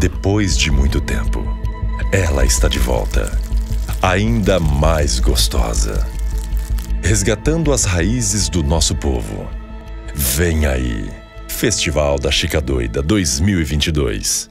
Depois de muito tempo, ela está de volta, ainda mais gostosa, resgatando as raízes do nosso povo. Vem aí, Festival da Chica Doida 2022.